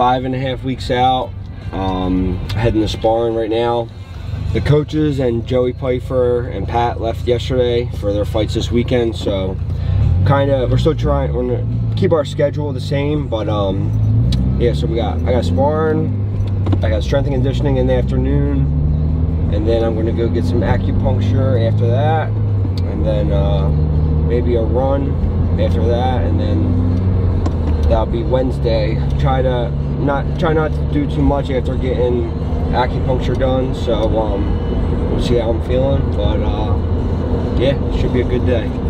five and a half weeks out. Um, heading to sparring right now. The coaches and Joey Pyfer and Pat left yesterday for their fights this weekend. So kind of, we're still trying, we're gonna keep our schedule the same, but um, yeah, so we got, I got sparring, I got strength and conditioning in the afternoon, and then I'm gonna go get some acupuncture after that, and then uh, maybe a run after that, and then that'll be Wednesday. Try to not try not to do too much after getting acupuncture done. So um, we'll see how I'm feeling, but uh, yeah, should be a good day.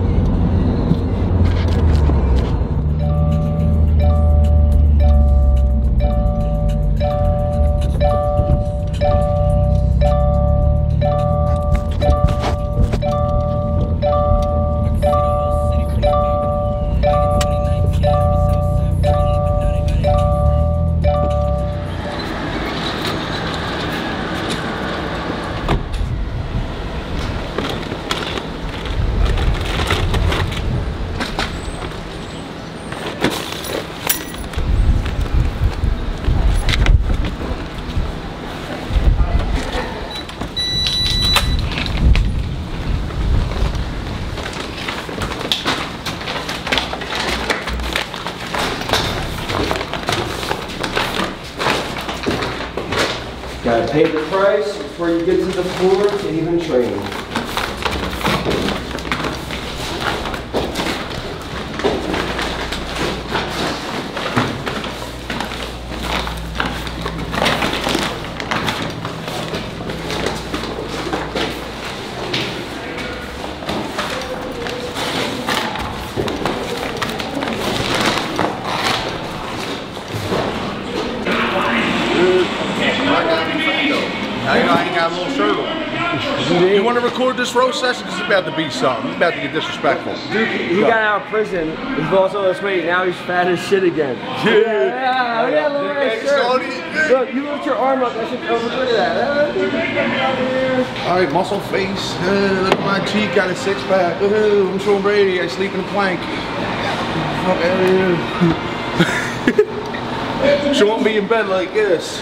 Pay the price before you get to the floor to even train. Now you know I ain't got a little shirt on. This roast session? This is about to be something. It's about to get disrespectful. Dude, he got out of prison. He's lost all this weight. Now he's fat as shit again. Yeah, yeah, yeah. Look at that shirt. Look, you lift your arm up. I should over look at that. All right, muscle face. Uh, look at my cheek, got a six pack. Uh, I'm Sean Brady. I sleep in a plank. Fuck out of here. Sean be in bed like this.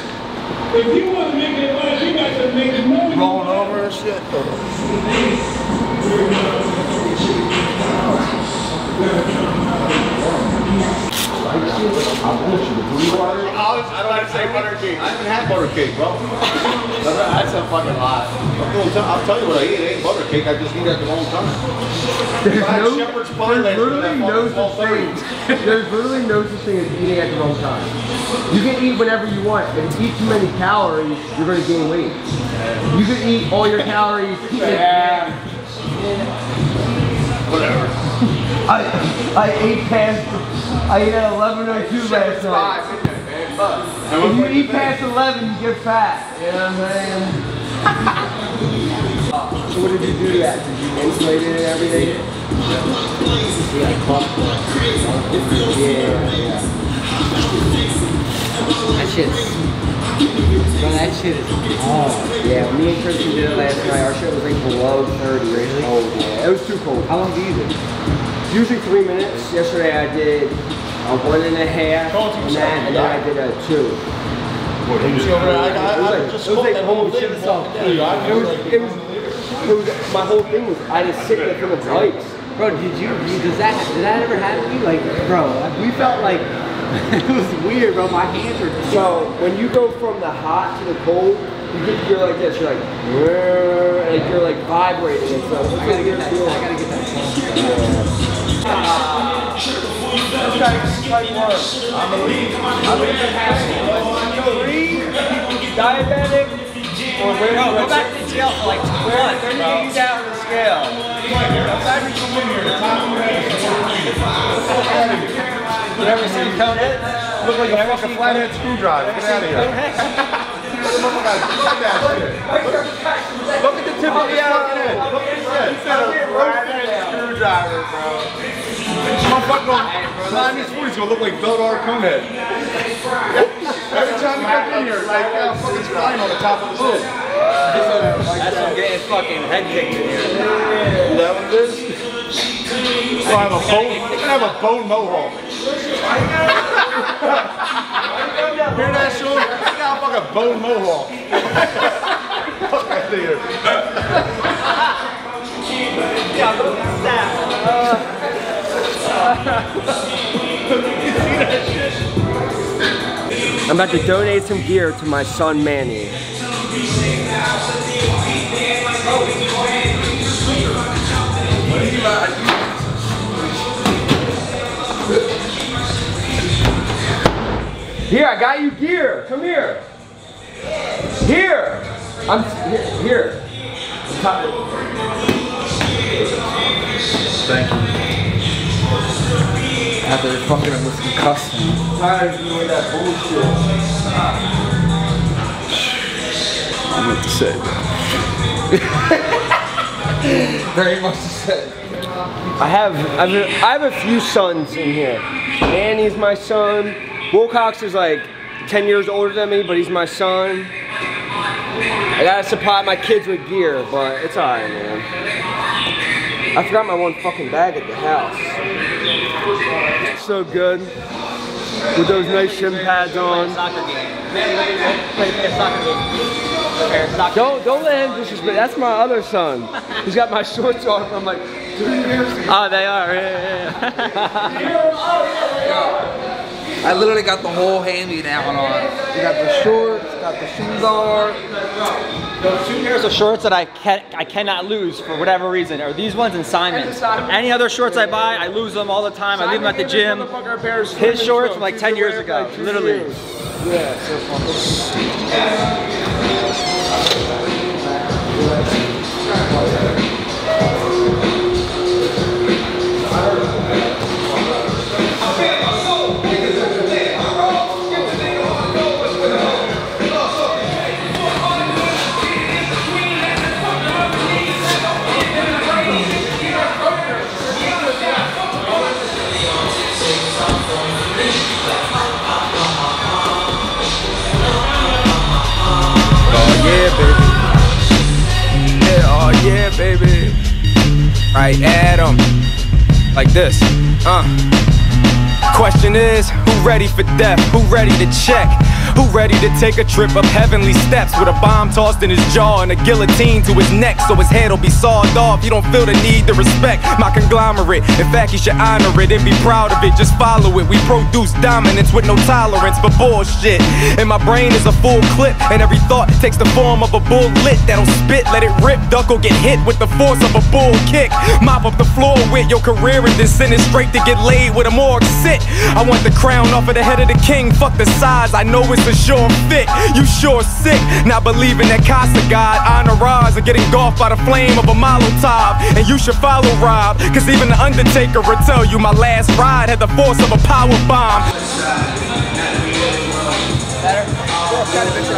If you want to make it money, you got to make it money. Rolling over and shit. I was about to say butter cake. I haven't had butter cake, bro. That's a fucking lie. I'll tell you what I eat. It ain't butter cake. I just eat at the wrong time. There's no, shepherd's pie there's literally no such thing. There's literally no such thing as eating at the wrong time. You can eat whenever you want, but if you eat too many calories, you're gonna gain weight. You can eat all your calories. I I ate past. I ate at 11:02 last night. If you eat past 11, you get fat. You know what I'm saying? so what did you do to that? Did you insulate it and everything? Yeah, yeah. That shit's. Bro, that shit is hard. Yeah, me and Christian did it last night. Our shit was like below 30. Really? Oh yeah, it was too cold. How long do you do? Usually three minutes. Yesterday I did a one and a half, and, that, and then I did a two. You see over there? I, I, It was I like, just it was caught like that holy shit, and it's all walked It was, it was, it was, my whole thing was I just sit there for the bikes. Bro, did you, you- does that, did that ever happen to you? Like, bro, we felt like, it was weird, bro. My hands were So when you go from the hot to the cold, you get, you're like this. You're like, "Whirr," like you're like vibrating and stuff. It's I a gotta get that. I gotta get that. Diabetic or where Bro, go back to scale for like two months, Where bro. you down the scale? You ever seen Coneheads? Look like a fucking flathead screwdriver. Get out of here. Look at the tip of the out. Look at this. He said a flathead screwdriver. screwdriver, bro. Motherfucker gonna climb his foot, gonna look like Beldar Conehead. Every time he comes in here, like uh, fucking spine on the top of his head. That's some getting fucking head kicked in here. Is that what it is? So I have a bone, I have a bone mohawk. Hear that? A bone mohawk. Fuck out of here. I'm about to donate some gear to my son Manny. Here, I got you gear. Come here. Here. I'm here. here. After they're fucking with some custom. tired of doing that bullshit. I meant to say, Very much to say. I have, I have, a, I have a few sons in here. Manny's my son. Wilcox is like 10 years older than me, but he's my son. I gotta supply my kids with gear, but it's alright, man. I forgot my one fucking bag at the house. So good. With those nice shin pads on. Soccer game. Play, play a soccer game. Pair of soccer Don't don't let him disrespect. That's my other son. He's got my shorts on. I'm like, two years. Oh, they are. Yeah, yeah, yeah. I literally got the whole hand-me-down on. You got the shorts, got the shin guard. Those two pairs of shorts that I can I cannot lose for whatever reason are these ones and Simon's. Any other shorts I buy, I lose them all the time. I leave them at the gym. His shorts from like 10 years ago, literally. Oh Uh. Question is, who ready for death? Who ready to check? Who ready to take a trip up heavenly steps with a bomb tossed in his jaw and a guillotine to his neck so his head'll be sawed off? You don't feel the need to respect my conglomerate. In fact, you should honor it and be proud of it. Just follow it. We produce dominance with no tolerance for bullshit. And my brain is a full clip, and every thought takes the form of a bullet that'll spit. Let it rip, duck or get hit with the force of a bull kick. Mop up the floor with your career and then send it straight to get laid with a morgue sit. I want the crown off of the head of the king. Fuck the size, I know it's a sure fit. You sure sick, not believing that Casa God rise and get engulfed by the flame of a Molotov. And you should follow Rob, cause even the Undertaker will tell you my last ride had the force of a power bomb. So,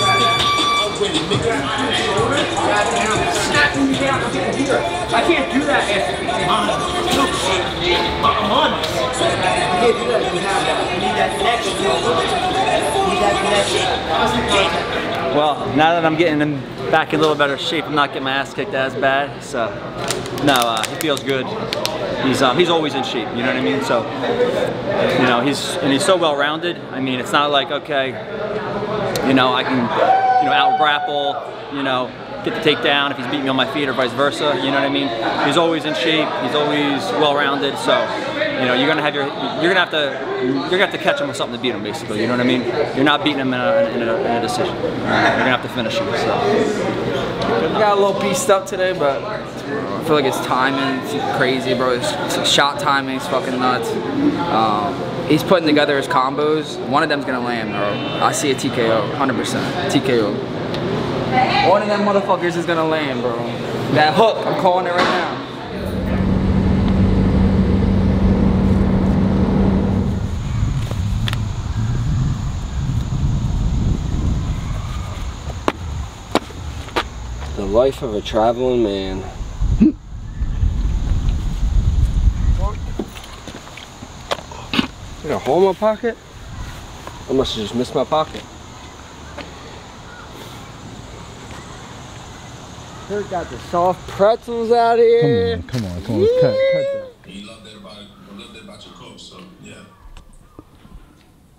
I can't do that if months. Months. I can't do that if you have that. You need that connection. You need that connection. Well, now that I'm getting in back in a little better shape, I'm not getting my ass kicked as bad. So, no, uh, he feels good. He's um, he's always in shape. You know what I mean? So, you know, he's and he's so well rounded. I mean, it's not like okay, you know, I can you know out grapple, you know, get the takedown if he's beating me on my feet or vice versa. You know what I mean? He's always in shape. He's always well rounded. So, you know, you're gonna have your you're gonna have to you're gonna have to catch him with something to beat him. Basically, you know what I mean? You're not beating him in a, in a, in a decision. You're gonna have to finish him. So. We got a little beast up today, but I feel like his timing is crazy, bro. His shot timing is fucking nuts. Um, he's putting together his combos. One of them's gonna land, bro. I see a TKO, 100%. TKO. One of them motherfuckers is gonna land, bro. That hook, I'm calling it right now. The life of a traveling man. Got a hole in my pocket? I must have just missed my pocket. Kurt got the soft pretzels out here. Come on, come on, cut, cut that. You love that about you love that about your coach, so yeah.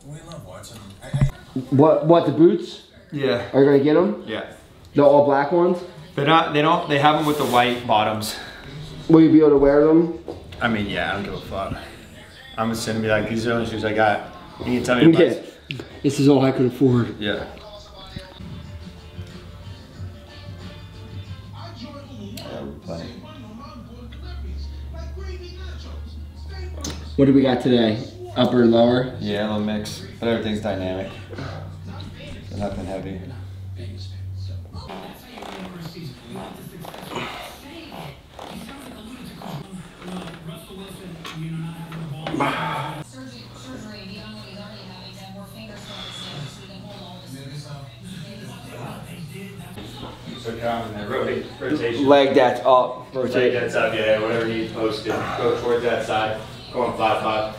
We love watching. I, I, What? What? The boots? Yeah, Are you gonna get them? yeah. The all black ones? They're not. They don't. They have them with the white bottoms. Will you be able to wear them? I mean, yeah. I don't give a fuck. I'm just gonna be like, these are the only shoes I got. You can tell me. the price. This is all I could afford. Yeah. What do we got today? Upper, and lower? Yeah, a little mix, but everything's dynamic. So nothing heavy. Surgery, surgery beyond what he's already having to have more fingers for his so he can hold all his. So common there. Rotate, rotation. Leg that's up. Rotate Rotate. that side, yeah, whatever you posted. Go towards that side. Go on five five.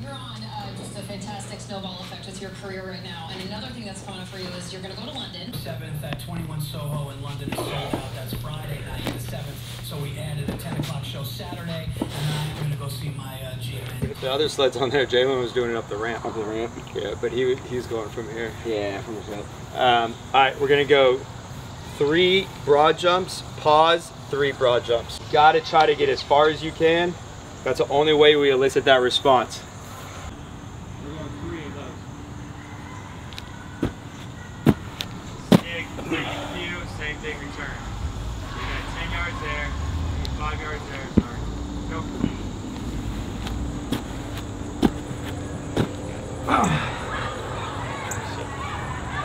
You're on uh, just a fantastic snowball effect with your career right now. And another thing that's coming up for you is you're going to go to London. 7th at 21 Soho in London is sold out. That's Friday night, the 7th. So we added a 10 o'clock show Saturday, and I'm going to go see my uh, GM. The other sleds on there, Jalen was doing it up the ramp. Up the ramp? Yeah, but he he's going from here. Yeah, from the front. Um, all right, we're gonna go three broad jumps, pause, three broad jumps. Got to try to get as far as you can. That's the only way we elicit that response. Same thing, return. You got 10 yards there, 5 yards there, sorry. Go.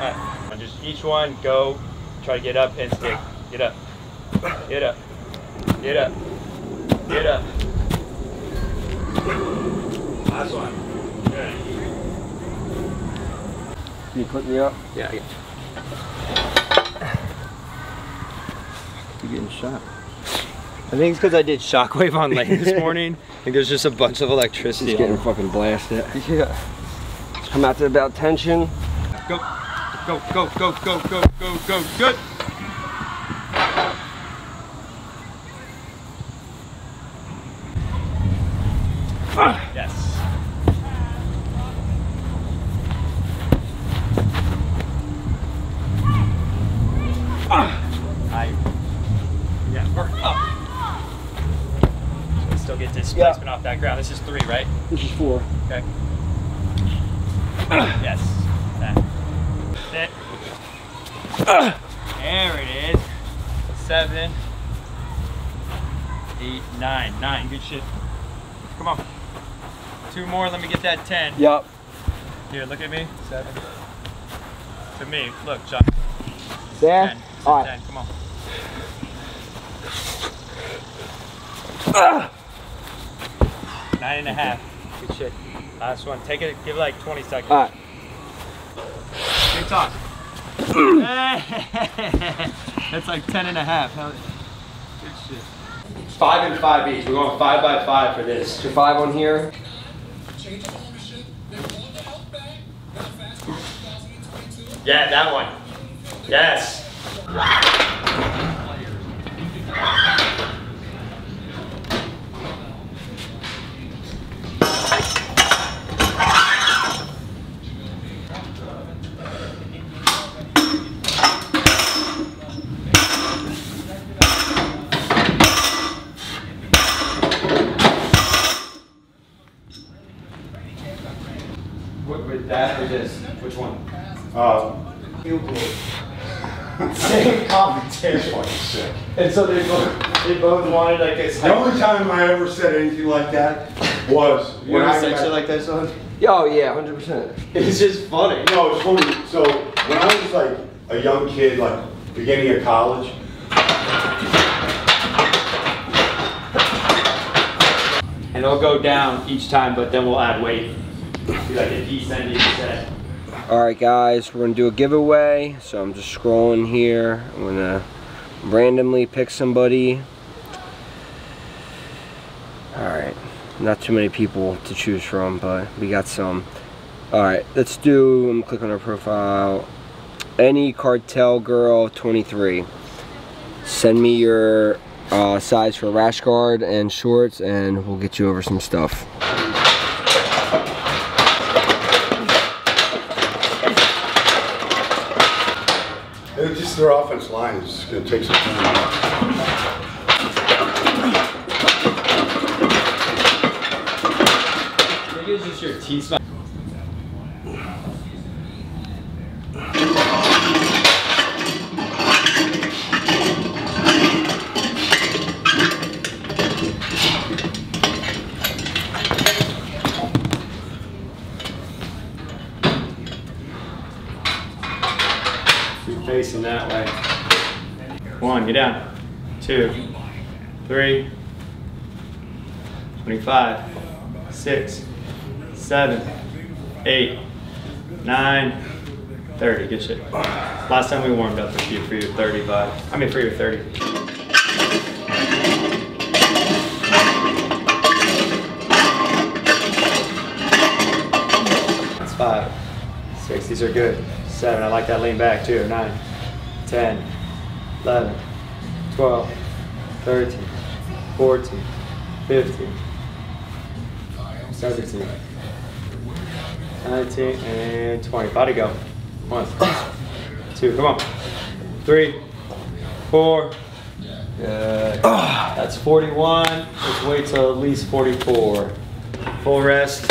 Alright, just each one go, try to get up and stick. Get up. Get up. Get up. Get up. Last one. Good. Can you put me up? Yeah, I get You getting shot. I think it's because I did shockwave on lane this morning. I think there's just a bunch of electricity. He's getting on. fucking blasted. Yeah. I'm out to about tension. Go. Go, go, go, go, go, go, go. Good. We still get displacement off that ground. This is three, right? This is four. Okay. yes. That. Sit. There it is. Seven. Eight, nine. Nine. Good shit. Come on. Two more. Let me get that ten. Yup. Here, look at me. Seven. To me. Look, John. There? Ten. Sit Alright. Ten. Come on. Ah. Nine and a half. Good shit. Last one. Take it. Give it like 20 seconds. Alright. me talk. That's like 10 and a half. Hell- Good shit. Five and five each. We're going five by five for this. Your five on here. Yeah, that one. Yes. What, with that or this? Which one? Uh, Same competition. And so they both, they both wanted like this. The only time I ever said anything like that was You when ever I said shit like that, son? Oh yeah, hundred percent. It's just funny. No, it's funny. So when I was like a young kid, like beginning of college, And it'll go down each time, but then we'll add weight. Be like a descending set. All right, guys, we're gonna do a giveaway. So I'm just scrolling here. I'm gonna randomly pick somebody. All right, not too many people to choose from, but we got some. All right, let's do. I'm click on our profile. Any cartel girl 23. Send me your uh, size for rash guard and shorts, and we'll get you over some stuff. it just their offense line is going to take some time. Think it's just your teeth smell. Keep facing that way. Get down. Two, three, 25, 6, 7, 8, 9, 30. Good shit. Last time we warmed up for you for your 35. I mean for your 30. That's five. Six, these are good. Seven, I like that lean back too. Nine, 10, 11, 12, 13, 14, 15, 17, 19, and 20. Body go. One, two, come on. Three, four. Good. That's 41. Let's wait till at least 44. Full rest.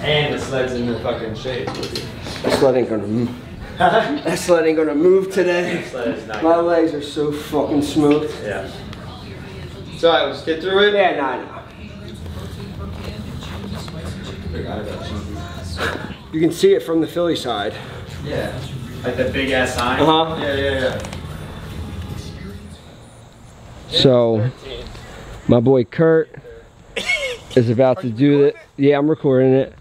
And the sled's in the fucking shape. That sled ain't gonna. that sled ain't gonna move today. Sled is not My legs are so fucking smooth. Yeah. So alright, let's get through it. Yeah, nah, nah. You can see it from the Philly side. Yeah. Like the big ass sign. Uh-huh. Yeah, yeah, yeah. So, my boy Kurt is about to do it. Yeah, I'm recording it.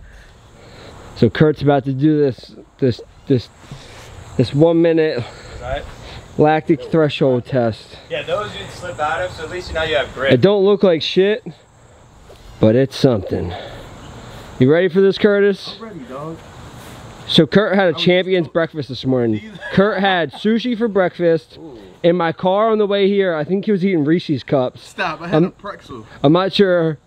So Kurt's about to do this, this, this, this one minute Right. lactic threshold test. Yeah, those you can slip out of, so at least now you have It don't look like shit, but it's something. You ready for this, Curtis? Ready, dog. So Kurt had a champion's breakfast this morning. Kurt had sushi for breakfast. In my car on the way here, I think he was eating Reese's cups. Stop, I had Um, a pretzel. I'm not sure.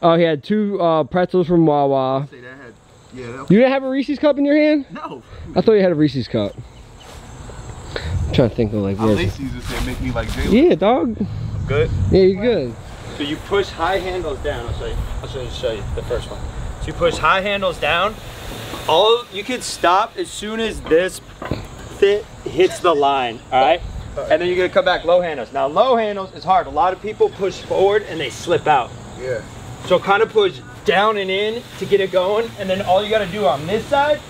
Oh, he had two uh, pretzels from Wawa. Say that had, yeah, that, You didn't have a Reese's cup in your hand? no. I thought you had a Reese's cup. I'm trying to think of like I where's lace these and make me like Jalen. Yeah, dog. Good. Yeah, you're good. So you push high handles down. I'll show you. I'll show you, show you the first one. So you push high handles down. All you can stop as soon as this fit hits the line. All right. And then you're gonna come back low handles. Now low handles is hard. A lot of people push forward and they slip out. Yeah. So kind of push down and in to get it going, and then all you gotta do on this side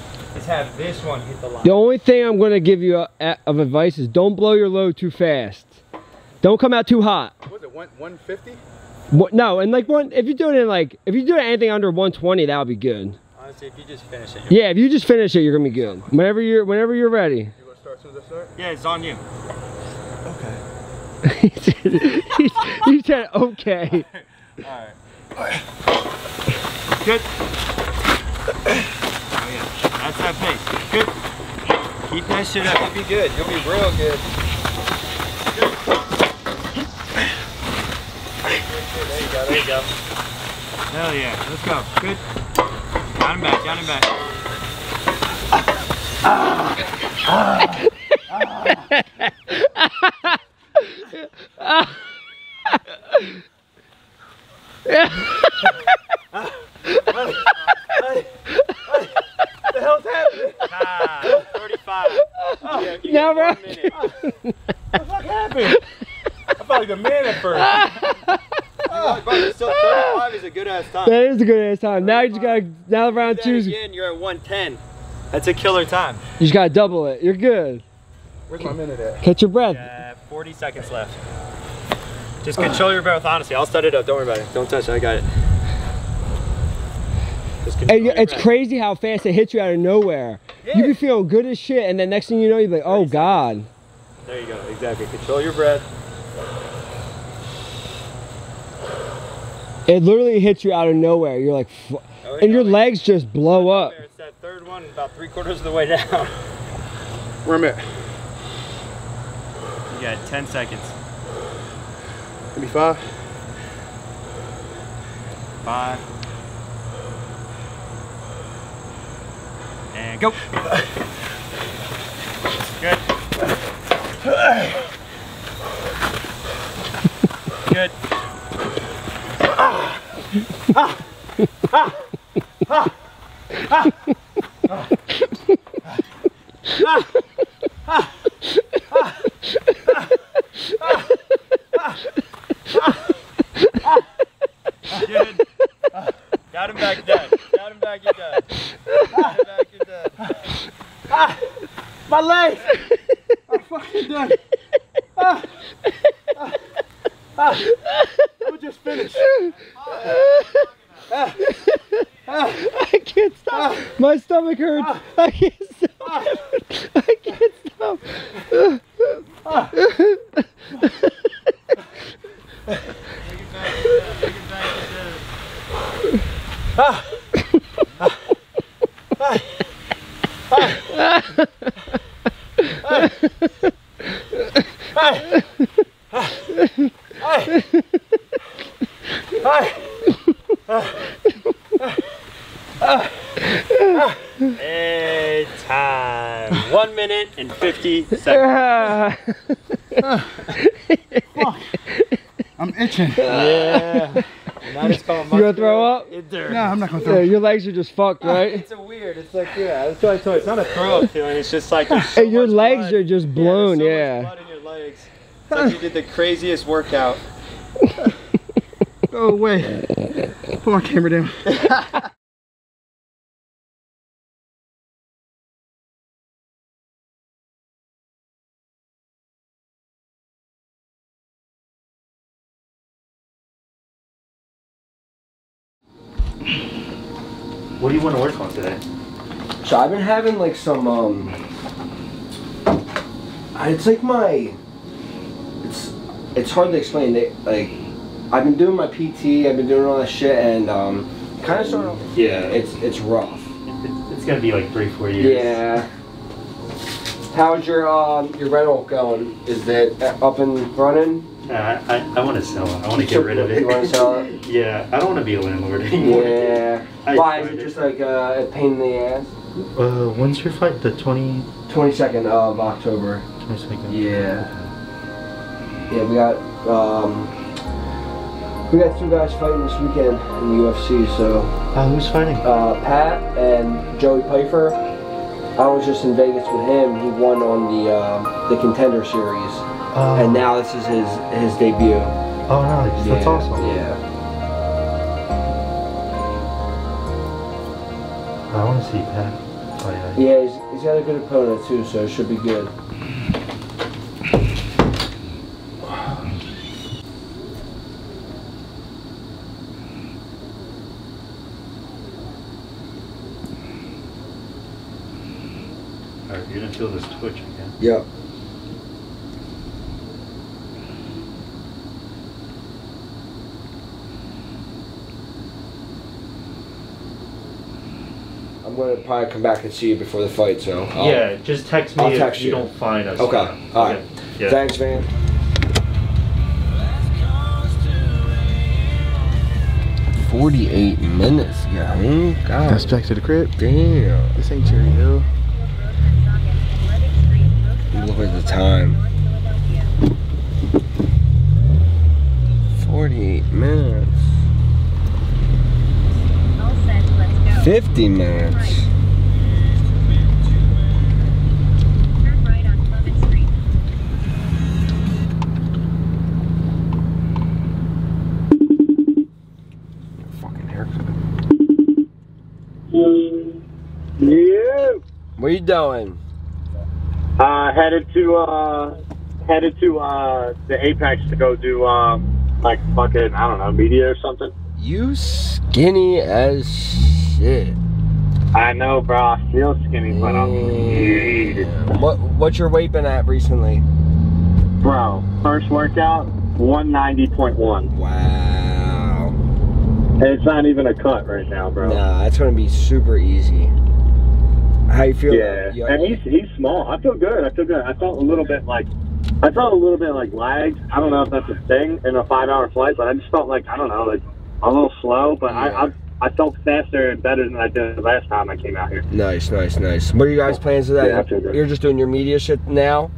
is have this one hit the line. The only thing I'm going to give you uh, of advice is don't blow your load too fast. Don't come out too hot. What was it, one, 150? No, and like one, if you're doing it like, if you're doing anything under 120, that would be good. Honestly, if you just finish it. Yeah, if you just finish it, you're gonna be good. Whenever you're, whenever you're ready. You want to start as soon as I start? Yeah, it's on you. he said, he said okay. Alright. Good. Oh, yeah. That's that pace. Good. Keep that shit up. You'll be good. You'll be real good. There you go. There you go. Hell yeah. Let's go. Good. Down and back. Down and back. the hell's happening? Ah, 35. Yeah, you Now, bro. What the fuck happened? I felt like a man at first. Oh, bro, it's still 35 is a good ass time. That is a good ass time. Now you just gotta, now round two, that you again, you're at 110. That's a killer time. You just gotta double it. You're good. Where's my minute at? Catch your breath. Uh, 40 seconds left. Just control your breath, honestly. I'll start it up. Don't worry about it. Don't touch it. I got it. Just control And you- your it's breath. crazy how fast it hits you out of nowhere. You be feeling good as shit, and then next thing you know, you're like, oh god. There you go. Exactly. Control your breath. It literally hits you out of nowhere. You're like, fu- Oh, and your legs just blow up. It's that third one, about three quarters of the way down. Where I'm at? You got 10 seconds. Give me five. Five. And go. Good. Good. Good. Down and back, you're done. Down and back, you're done. Down and back, you're done. My legs are fucking done. Ah. Ah. Ah. I'm just finished. Ah. Ah. I can't stop. My stomach hurts. I can't stop. I can't stop. Hey, time. One minute and 50 seconds. I'm itching. Yeah. Now it's called You gonna throw up? Inter. No, I'm not gonna Yeah, throw. your legs are just fucked, right? It's a weird. It's like yeah. That's what I told you. It's not a throw up feeling. It's just like so Hey, your much legs blood. are just blown, there's so yeah. much blood in your legs. It's like you did the craziest workout. Go away. Put my camera down. What do you want to work on today? So I've been having like some um it's like my it's it's hard to explain they like I've been doing my PT, I've been doing all that shit and um kind of sort of Yeah. it's it's rough. It's, it's gonna be like three, four years. Yeah. How's your um your rental going? Is it up and running? Uh, I, I want to sell it. I want to get rid of it. You wanna sell it? yeah, I don't want to be a landlord anymore. Yeah. I Why is it it. just like uh, a pain in the ass? Uh, when's your fight? The 20, 22nd of October. 22nd? Yeah. Yeah, we got um we got two guys fighting this weekend in the UFC, so Uh, who's fighting? uh Pat and Joey Pyfer. I was just in Vegas with him. He won on the uh, the contender series. Oh. and now this is his his debut. Oh, nice. Yeah, That's awesome. Yeah. I want to see Pat. Oh, yeah. yeah, he's, he's got a good opponent too, so it should be good. Alright, you didn't feel this twitch again? Yep. I'm gonna probably come back and see you before the fight, so. I'll- yeah, just text me I'll if text you, you. don't find us. Okay. All right. Yeah. Thanks, man. Forty-eight minutes, yeah. God. That's back to the crib. Damn. This ain't Cherry Hill. Look at the time. 48 minutes. 50 minutes. Fucking haircut. Yeah. What are you doing? Uh, headed to uh, headed to uh, the Apex to go do um, like fucking I don't know media or something. You skinny as shit. I know, bro. I feel skinny, but I'm mm. What what's your weight been at recently? bro. First workout, one ninety point one. Wow. It's not even a cut right now, bro. Nah, that's gonna be super easy. How you feel? Yeah, and he's he's small. I feel good. I feel good. I felt a little bit like I felt a little bit like lagged. I don't know if that's a thing in a five hour flight, but I just felt like I don't know, like a little slow. But I, I I felt faster and better than I did last time I came out here. Nice, nice, nice. What are you guys plans for that? Yeah, I feel good. You're just doing your media shit now?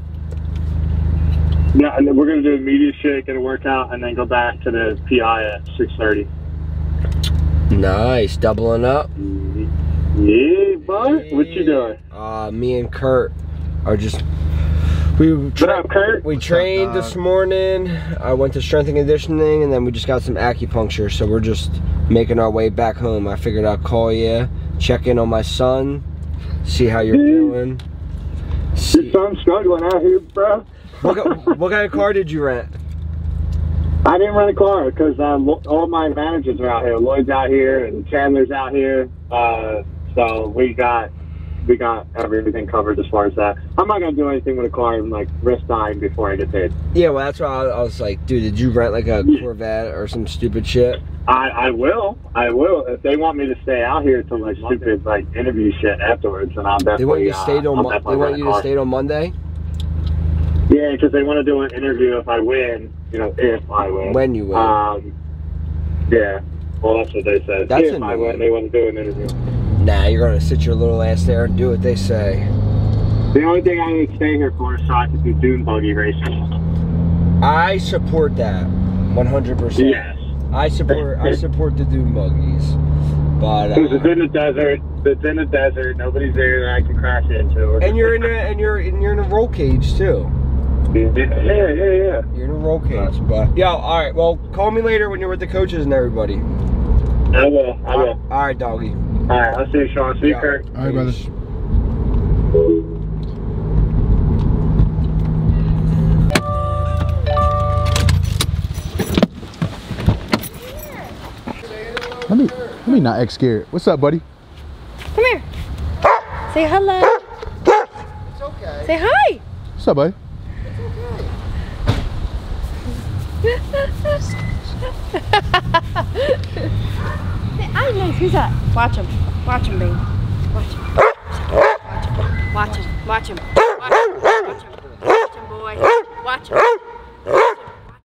Then we're gonna do a media shake and a workout, and then go back to the PI at six thirty. Nice, doubling up. Yeah, bud. What you doing? Uh, me and Kurt are just we tra- we trained this morning. I went to strength and conditioning, and then we just got some acupuncture. So we're just making our way back home. I figured I'd call you, check in on my son, see how you're doing. Your son's struggling out here, bro. What, what kind of car did you rent? I didn't rent a car because uh, lo- all my managers are out here. Lloyd's out here and Chandler's out here. Uh, so we got we got everything covered as far as that. I'm not gonna do anything with a car and like risk dying before I get paid. Yeah, well, that's why I, I was like, dude, did you rent like a Corvette or some stupid shit? I, I will. I will. If they want me to stay out here to like stupid like interview shit afterwards, and I'll definitely. They want you to uh, stay till I'll they want you to stay till Monday. Yeah, because they want to do an interview if I win. You know, if I win. When you win. Um. Yeah. Well, that's what they said. That's if I win, they want to do an interview. Nah, you're gonna sit your little ass there and do what they say. The only thing I need to stay here for is so I can do dune buggy racing. I support that, 100%. Yes. I support I support the dune buggies, but Because uh, it's in the desert. It's in the desert. Nobody's there that I can crash into. and you're in a and you're and you're in a roll cage too. Yeah, yeah, yeah. You're in a roll cage, but yo, all right. Well, call me later when you're with the coaches and everybody. I will. I will. All right, doggy. All right. I'll see you, Sean. See you, Yeah. Kurt. All right, brother. Let me let me not act scared. What's up, buddy? Come here. Say hello. It's okay. Say hi. What's up, buddy? Say, Hi, nice. Who's that? Watch him. Watch him, babe. Watch him. Watch him. Watch him. Watch him. Watch him, Watch him. Watch him boy. Watch him.